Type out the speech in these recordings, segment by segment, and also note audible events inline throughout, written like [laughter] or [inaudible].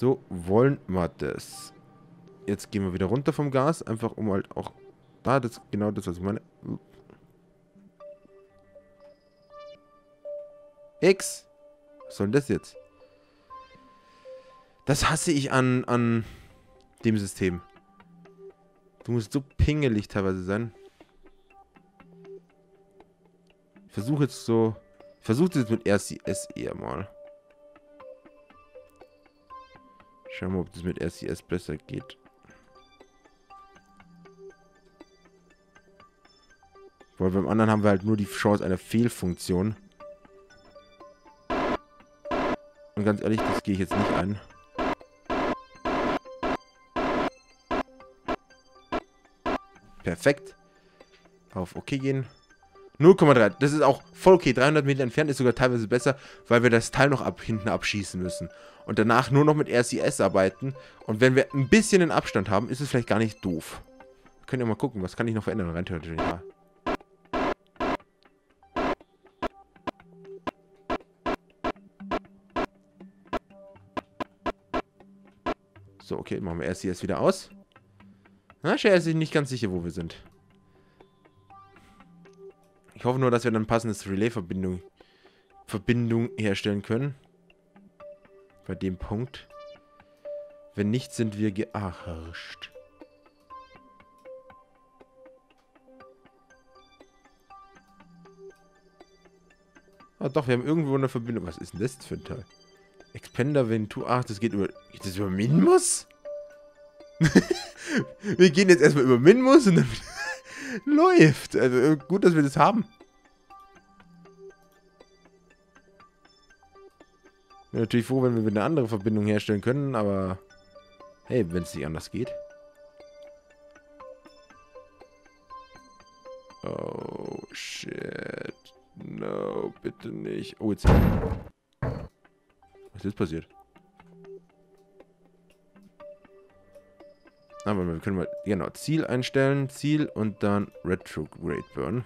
So wollen wir das. Jetzt gehen wir wieder runter vom Gas, einfach um halt auch da, das genau das, was ich meine. X! Was soll denn das jetzt? Das hasse ich an, an dem System. Du musst so pingelig teilweise sein. Ich versuche jetzt so... Ich versuche das mit RCS eher mal. Schauen wir mal, ob das mit RCS besser geht. Weil beim anderen haben wir halt nur die Chance einer Fehlfunktion. Und ganz ehrlich, das gehe ich jetzt nicht ein. Perfekt. Auf OK gehen. 0,3. Das ist auch voll okay. 300 Meter entfernt ist sogar teilweise besser, weil wir das Teil noch ab, hinten abschießen müssen. Und danach nur noch mit RCS arbeiten. Und wenn wir ein bisschen den Abstand haben, ist es vielleicht gar nicht doof. Wir können ja mal gucken, was kann ich noch verändern. Rein theoretisch. Ja. So, okay, machen wir RCS wieder aus. Na, Scher ist sich nicht ganz sicher, wo wir sind. Ich hoffe nur, dass wir dann passendes Relay-Verbindung Verbindung herstellen können. Bei dem Punkt. Wenn nicht, sind wir gearscht. Ah doch, wir haben irgendwo eine Verbindung. Was ist denn das für ein Teil? Expander Ventur. Ach, das geht über... Geht das über Minmus? [laughs] wir gehen jetzt erstmal über Minmus und dann läuft. Also äh, gut, dass wir das haben. Bin natürlich froh, wenn wir eine andere Verbindung herstellen können, aber hey, wenn es nicht anders geht. Oh, shit. No, bitte nicht. Oh, jetzt. Was ist passiert? Aber wir können mal, genau, Ziel einstellen, Ziel und dann Retrograde Burn.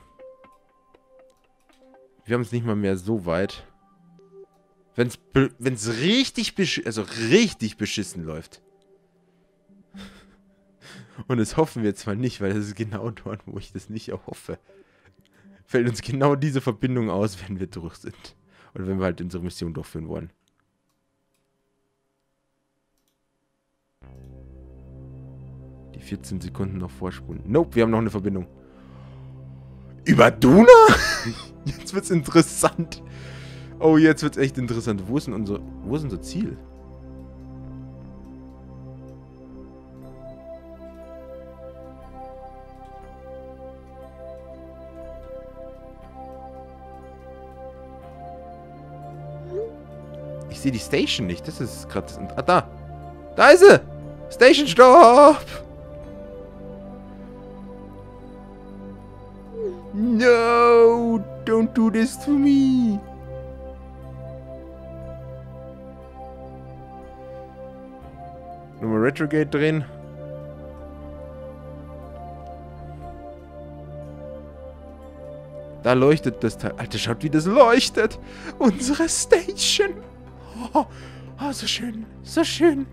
Wir haben es nicht mal mehr so weit. Wenn es richtig, also richtig beschissen läuft. Und das hoffen wir zwar nicht, weil das ist genau dort, wo ich das nicht erhoffe. Fällt uns genau diese Verbindung aus, wenn wir durch sind. Oder wenn wir halt unsere Mission durchführen wollen. 14 Sekunden noch vorspulen. Nope, wir haben noch eine Verbindung. Über Duna? [laughs] Jetzt wird's interessant. Oh, jetzt wird's echt interessant. Wo ist denn unser, wo ist unser Ziel? Ich sehe die Station nicht. Das ist gerade... Ah, da. Da ist sie. Station Stop. No, don't do this to me. Nochmal Retrogate drehen. Da leuchtet das Teil. Alter, schaut, wie das leuchtet. Unsere Station. Oh, oh, so schön. So schön.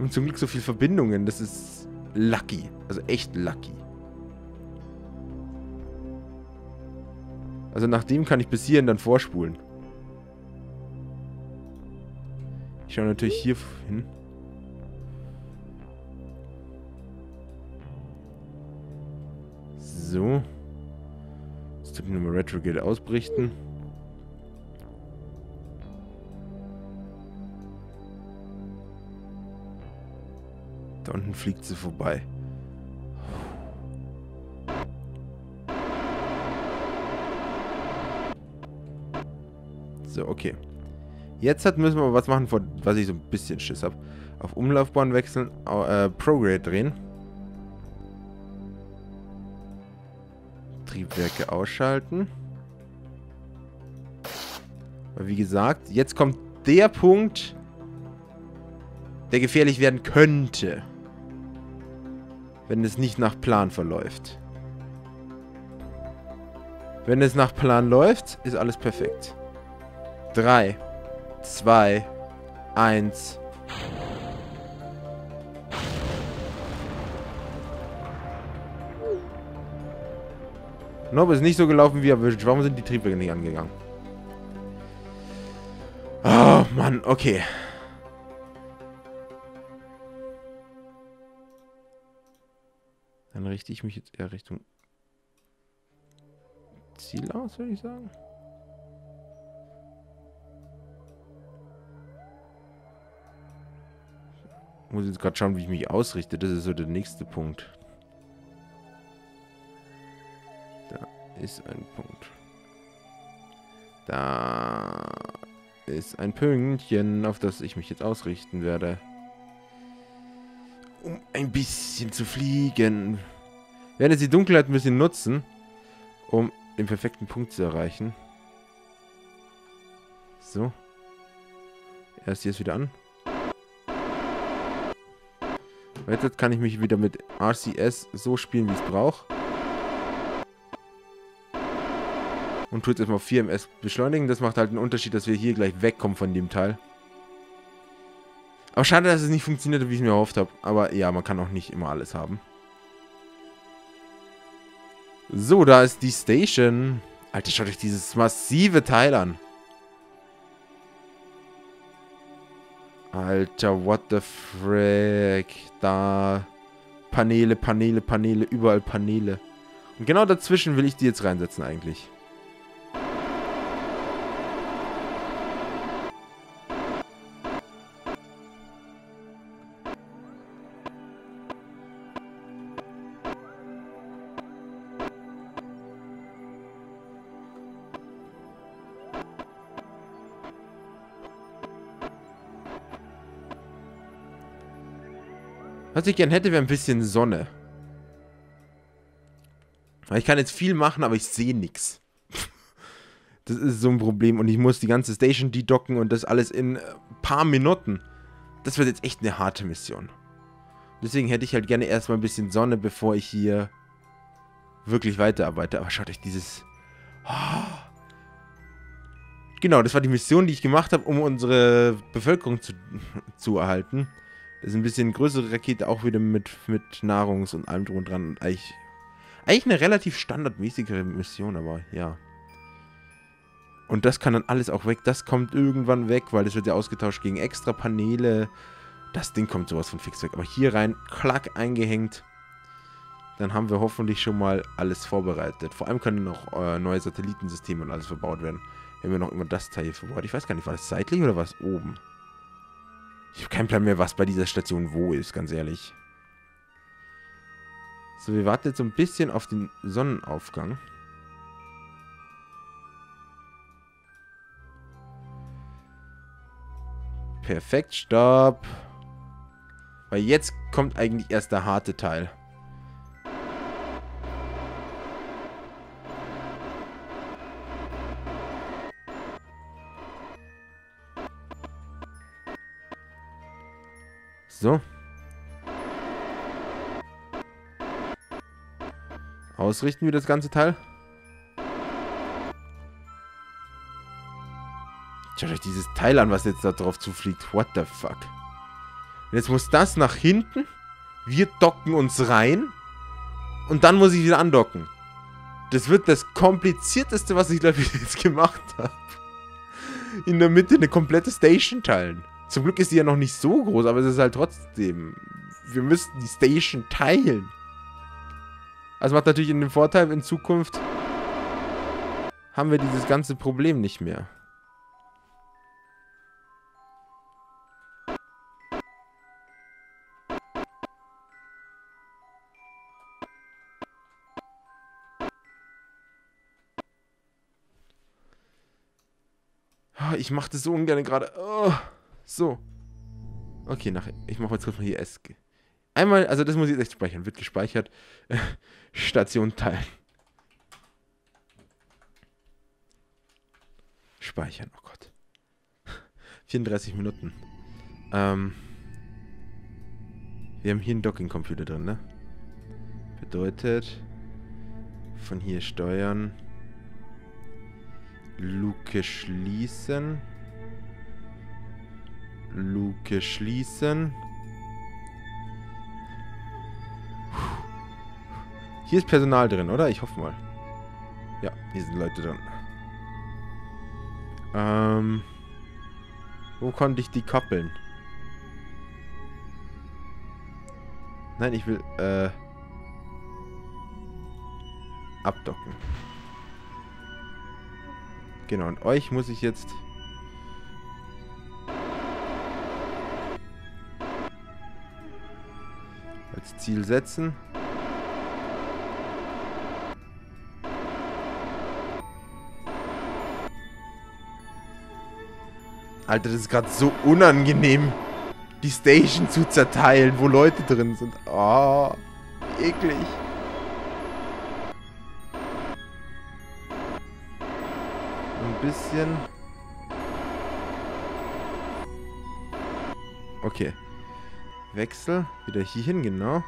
Und zum Glück so viele Verbindungen. Das ist lucky. Also echt lucky. Also nach dem kann ich bis hierhin dann vorspulen. Ich schaue natürlich hier hin. So. Jetzt tut nochmal Retrograde ausbrichten. Da unten fliegt sie vorbei. So, okay. Jetzt hat, müssen wir was machen, vor was ich so ein bisschen Schiss habe. Auf Umlaufbahn wechseln, äh, Prograde drehen. Triebwerke ausschalten. Weil wie gesagt, jetzt kommt der Punkt, der gefährlich werden könnte. Wenn es nicht nach Plan verläuft. Wenn es nach Plan läuft, ist alles perfekt. 3, 2, 1. Nope, ist nicht so gelaufen wie erwünscht. Warum sind die Triebwerke nicht angegangen? Oh, Mann, okay. Dann richte ich mich jetzt eher Richtung Ziel aus, würde ich sagen. Muss jetzt gerade schauen, wie ich mich ausrichte. Das ist so der nächste Punkt. Da ist ein Punkt. Da ist ein Pünktchen, auf das ich mich jetzt ausrichten werde. Um ein bisschen zu fliegen. Jetzt die Dunkelheit ein bisschen nutzen, um den perfekten Punkt zu erreichen. So. Erst jetzt wieder an. Jetzt kann ich mich wieder mit RCS so spielen, wie ich es brauche. Und tue jetzt erstmal auf 4 ms beschleunigen. Das macht halt einen Unterschied, dass wir hier gleich wegkommen von dem Teil. Aber schade, dass es nicht funktioniert, wie ich mir erhofft habe. Aber ja, man kann auch nicht immer alles haben. So, da ist die Station. Alter, schaut euch dieses massive Teil an. Alter, what the frick. Da. Paneele, Paneele, Paneele, überall Paneele. Und genau dazwischen will ich die jetzt reinsetzen eigentlich. Was ich gern hätte, wäre ein bisschen Sonne. Ich kann jetzt viel machen, aber ich sehe nichts. [laughs] Das ist so ein Problem. Und ich muss die ganze Station dedocken und das alles in ein paar Minuten. Das wird jetzt echt eine harte Mission. Deswegen hätte ich halt gerne erstmal ein bisschen Sonne, bevor ich hier wirklich weiterarbeite. Aber schaut euch dieses... Oh. Genau, das war die Mission, die ich gemacht habe, um unsere Bevölkerung zu, [laughs] zu erhalten. Das ist ein bisschen größere Rakete, auch wieder mit, mit Nahrungs- und allem drum und dran. Eigentlich, eigentlich eine relativ standardmäßige Mission, aber ja. Und das kann dann alles auch weg. Das kommt irgendwann weg, weil das wird ja ausgetauscht gegen extra Paneele. Das Ding kommt sowas von fix weg. Aber hier rein, klack, eingehängt. Dann haben wir hoffentlich schon mal alles vorbereitet. Vor allem können noch äh, neue Satellitensysteme und alles verbaut werden. Wenn wir noch immer das Teil hier verbaut. Ich weiß gar nicht, war das seitlich oder was oben? Ich habe keinen Plan mehr, was bei dieser Station wo ist, ganz ehrlich. So, wir warten jetzt so ein bisschen auf den Sonnenaufgang. Perfekt, stopp. Weil jetzt kommt eigentlich erst der harte Teil. So. Ausrichten wir das ganze Teil. Schaut euch dieses Teil an, was jetzt da drauf zufliegt. What the fuck? Und jetzt muss das nach hinten. Wir docken uns rein. Und dann muss ich wieder andocken. Das wird das komplizierteste, was ich, glaube ich, [laughs] jetzt gemacht habe. In der Mitte eine komplette Station teilen. Zum Glück ist die ja noch nicht so groß, aber es ist halt trotzdem... Wir müssten die Station teilen. Also macht natürlich den Vorteil, in Zukunft haben wir dieses ganze Problem nicht mehr. Ich mache das so ungern gerade. Oh. So. Okay, nach, ich mache jetzt kurz mal hier S. Einmal, also das muss ich jetzt echt speichern. Wird gespeichert. [laughs] Station teilen. Speichern, oh Gott. [laughs] 34 Minuten. Ähm, wir haben hier einen Docking-Computer drin, ne? Bedeutet, von hier steuern, Luke schließen. Luke schließen. Hier ist Personal drin, oder? Ich hoffe mal. Ja, hier sind Leute drin. Ähm... Wo konnte ich die koppeln? Nein, ich will, äh... Abdocken. Genau, und euch muss ich jetzt... Als Ziel setzen. Alter, das ist gerade so unangenehm, die Station zu zerteilen, wo Leute drin sind. Oh, eklig. Ein bisschen. Okay. Wechsel. Wieder hier hin, genau.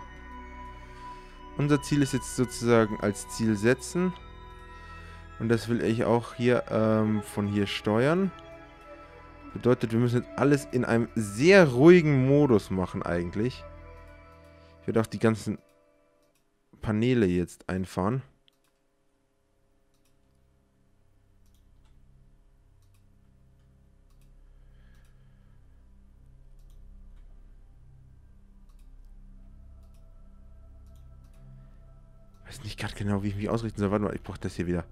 Unser Ziel ist jetzt sozusagen als Ziel setzen. Und das will ich auch hier ähm, von hier steuern. Bedeutet, wir müssen jetzt alles in einem sehr ruhigen Modus machen eigentlich. Ich werde auch die ganzen Paneele jetzt einfahren. Nicht gerade genau, wie ich mich ausrichten soll. Warte mal, ich brauche das hier wieder.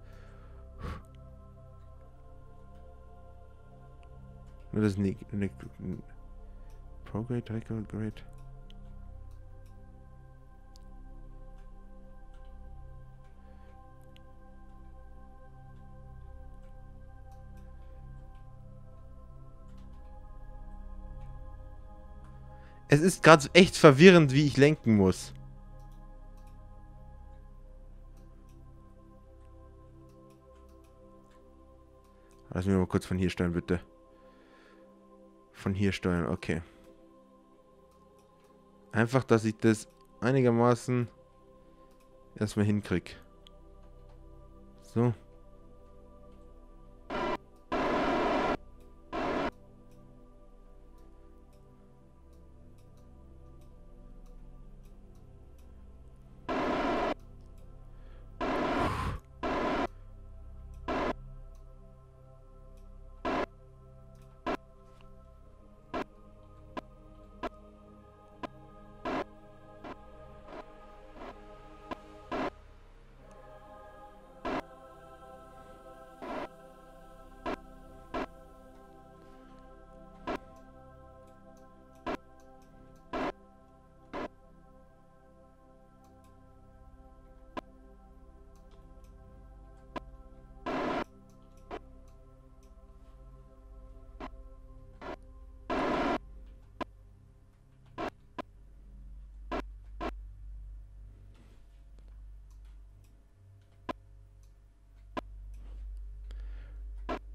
Nur das ne, ne, Prograde, Record Grade. Es ist gerade echt verwirrend, wie ich lenken muss. Lass mich mal kurz von hier steuern, bitte. Von hier steuern, okay. Einfach, dass ich das einigermaßen erstmal hinkriege. So.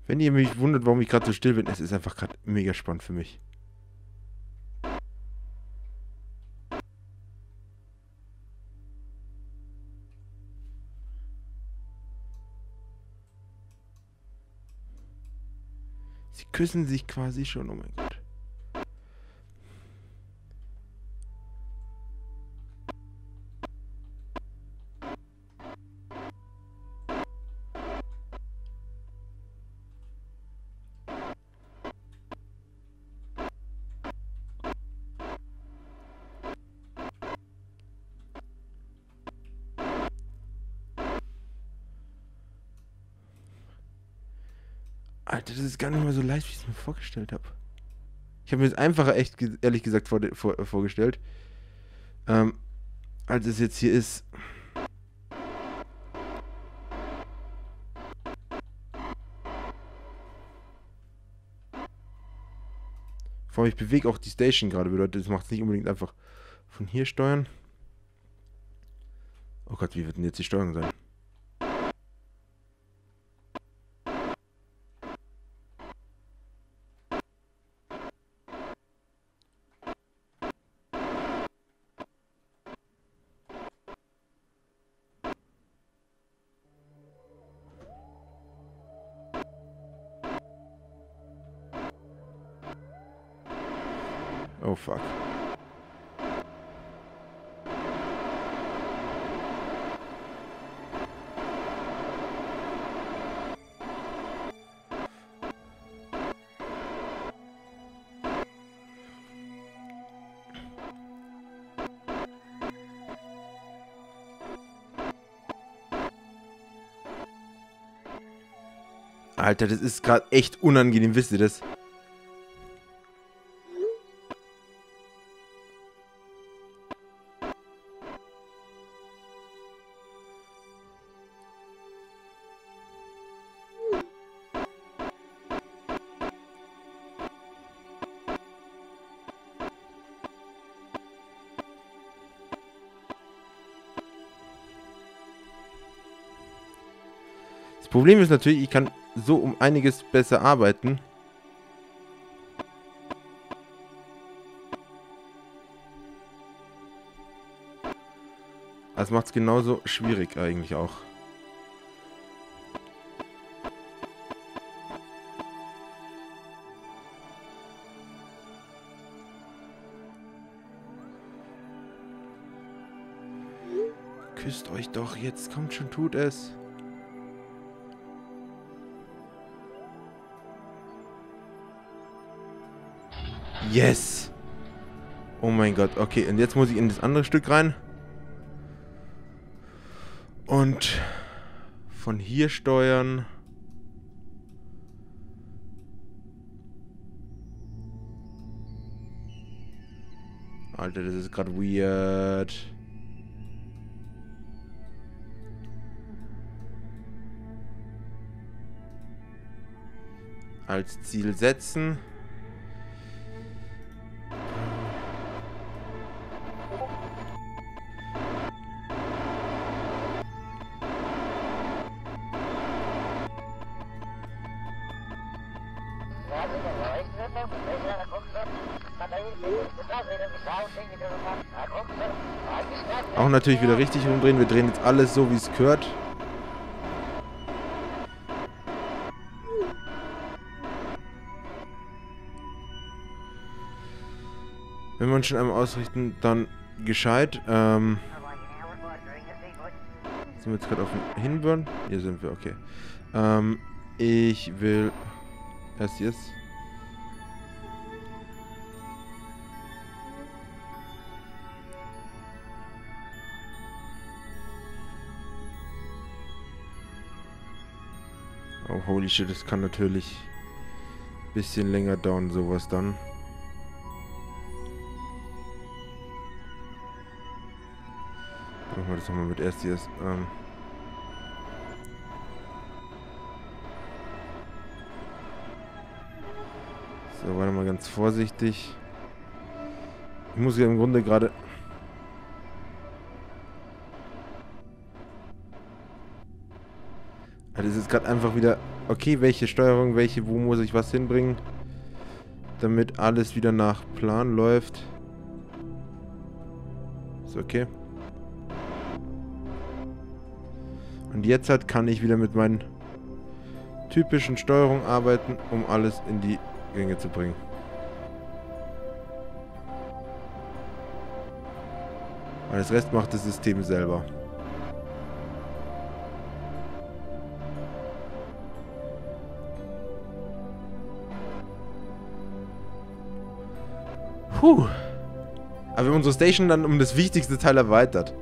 Wenn ihr mich wundert, warum ich gerade so still bin, es ist einfach gerade mega spannend für mich. Sie küssen sich quasi schon, oh mein Gott. Alter, das ist gar nicht mal so leicht, wie ich es mir vorgestellt habe. Ich habe mir das einfacher, echt ehrlich gesagt, vor, vor, vorgestellt. Ähm, als es jetzt hier ist. Vor allem, ich bewege auch die Station gerade. Bedeutet, das macht es nicht unbedingt einfach von hier steuern. Oh Gott, wie wird denn jetzt die Steuerung sein? Oh fuck. Alter, das ist gerade echt unangenehm, wisst ihr das? Das Problem ist natürlich, ich kann so um einiges besser arbeiten. Das macht es genauso schwierig eigentlich auch. Küsst euch doch jetzt, kommt schon, tut es. Yes! Oh mein Gott, okay. Und jetzt muss ich in das andere Stück rein. Und von hier steuern. Alter, das ist gerade weird. Als Ziel setzen. Natürlich wieder richtig umdrehen. Wir drehen jetzt alles so, wie es gehört. Wenn wir uns schon einmal ausrichten, dann gescheit. Ähm, sind wir jetzt gerade auf dem Hinburn? Hier sind wir, okay. Ähm, ich will erst jetzt holy shit, das kann natürlich ein bisschen länger dauern, sowas dann. Machen wir das nochmal mit erst. Ähm so, warte mal ganz vorsichtig. Ich muss ja im Grunde gerade Das ist gerade einfach wieder, okay, welche Steuerung, welche, wo muss ich was hinbringen, damit alles wieder nach Plan läuft. Ist okay. Und jetzt halt kann ich wieder mit meinen typischen Steuerungen arbeiten, um alles in die Gänge zu bringen. Das Rest macht das System selber. Puh. Aber wir haben unsere Station dann um das wichtigste Teil erweitert.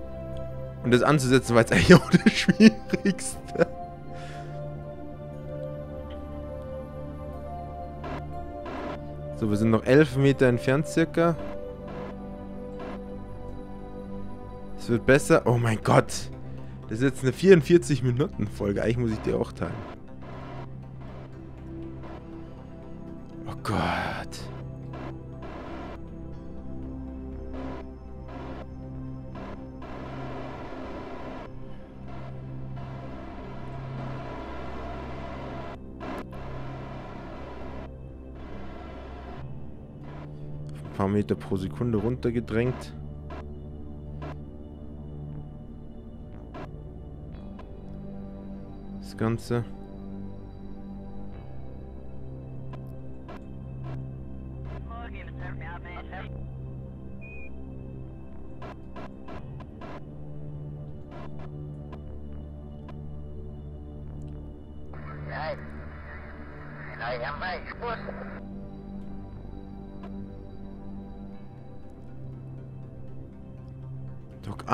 Und das anzusetzen war jetzt eigentlich auch das Schwierigste. So, wir sind noch 11 Meter entfernt circa. Es wird besser. Oh mein Gott. Das ist jetzt eine 44-Minuten-Folge. Eigentlich muss ich dir auch teilen. Oh Gott. Meter pro Sekunde runtergedrängt. Das Ganze.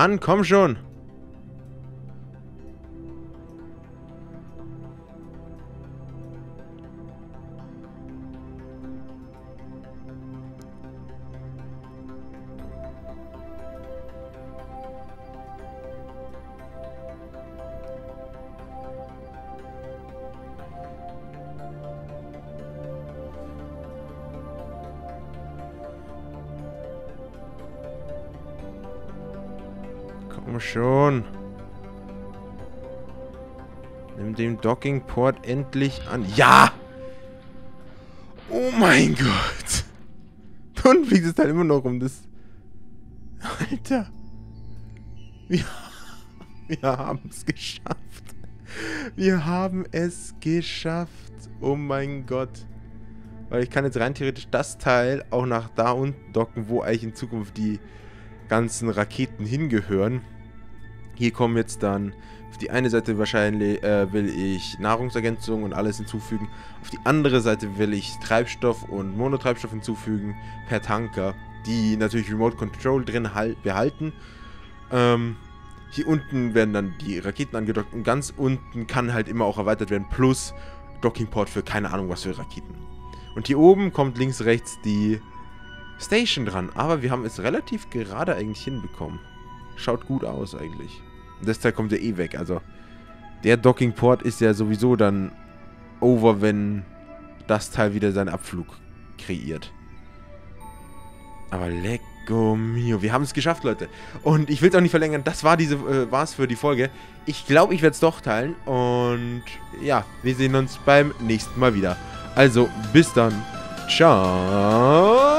An, komm schon. Komm schon. Nimm den Dockingport endlich an. Ja! Oh mein Gott. Und fliegt es halt immer noch um das... Alter. Wir, [laughs] wir haben es geschafft. Wir haben es geschafft. Oh mein Gott. Weil ich kann jetzt rein theoretisch das Teil auch nach da unten docken, wo eigentlich in Zukunft die ganzen Raketen hingehören. Hier kommen jetzt dann auf die eine Seite wahrscheinlich äh, will ich Nahrungsergänzung und alles hinzufügen. Auf die andere Seite will ich Treibstoff und Monotreibstoff hinzufügen per Tanker, die natürlich Remote Control drin halt behalten. Ähm, hier unten werden dann die Raketen angedockt und ganz unten kann halt immer auch erweitert werden plus Dockingport für keine Ahnung was für Raketen. Und hier oben kommt links rechts die Station dran, aber wir haben es relativ gerade eigentlich hinbekommen. Schaut gut aus eigentlich. Das Teil kommt ja eh weg, also der Dockingport ist ja sowieso dann over, wenn das Teil wieder seinen Abflug kreiert. Aber lecco mio, wir haben es geschafft, Leute. Und ich will es auch nicht verlängern, das war diese, äh, war's für die Folge. Ich glaube, ich werde es doch teilen und ja, wir sehen uns beim nächsten Mal wieder. Also, bis dann. Ciao.